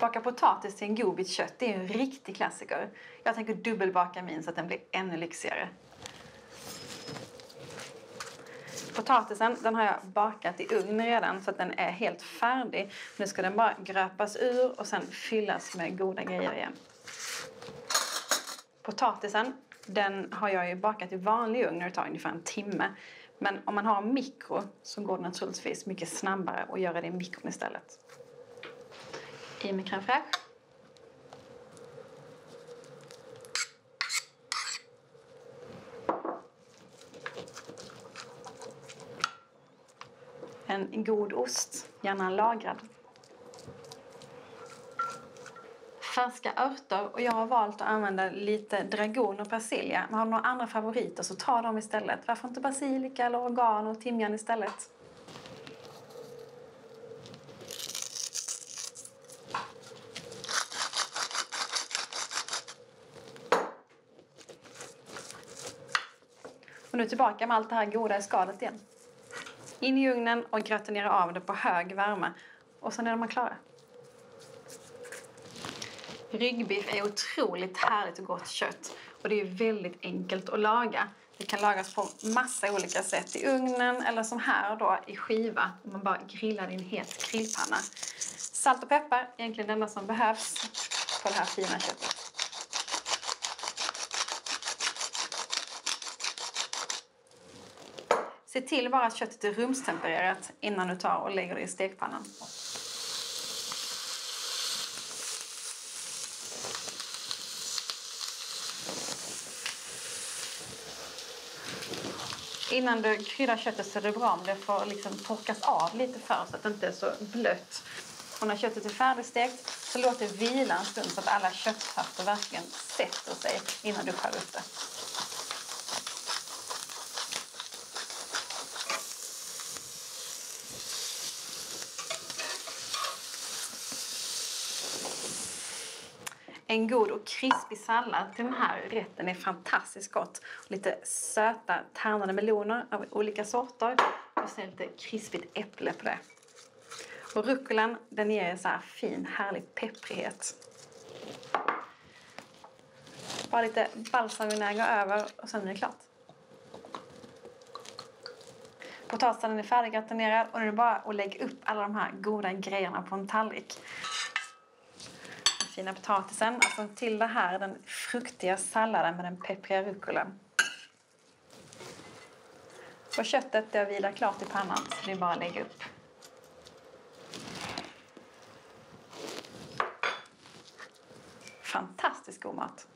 Baka potatis till en god bit kött, det är en riktig klassiker. Jag tänker dubbelbaka min så att den blir ännu lyxigare. Potatisen den har jag bakat i ugn redan så att den är helt färdig. Nu ska den bara gröpas ur och sen fyllas med goda grejer igen. Potatisen den har jag ju bakat i vanlig ugn och det tar ungefär en timme. Men om man har mikro så går det naturligtvis mycket snabbare att göra det i mikron istället. I med crème fraîche. En god ost, gärna lagrad. Färska örter och jag har valt att använda lite dragon och persilja. Men har du några andra favoriter så ta dem istället. Varför inte basilika eller oregano och timjan istället? Nu tillbaka med allt det här goda i skalet igen. In i ugnen och gratinera av det på hög värme. Och sen är de klara. Ryggbiff är otroligt härligt och gott kött. Och det är väldigt enkelt att laga. Det kan lagas på massa olika sätt. I ugnen eller som här då i skiva. Man bara grillar i en het grillpanna. Salt och peppar är egentligen det enda som behövs på det här fina köttet. Se till bara att köttet är rumstempererat innan du tar och lägger det i stekpannan. Innan du kryddar köttet så är det bra om det får liksom torkas av lite för så att det inte är så blött. Och när köttet är färdigstekt så låt det vila en stund så att alla köttfärter verkligen sätter sig innan du skär upp det. En god och krispig sallad till den här rätten är fantastiskt gott. Lite söta tärnade meloner av olika sorter och sen lite krispigt äpple på det. Och rucolan den ger så här fin härlig pepprighet. Bara lite balsamvinäger över och sen är det klart. Potatisen är färdiggratinerad och nu är det bara att lägga upp alla de här goda grejerna på en tallrik fina potatisen. Alltså till det här den fruktiga salladen med den peppriga rucolan. Och köttet det har vilat klart i pannan så det är bara att lägga upp. Fantastiskt god mat!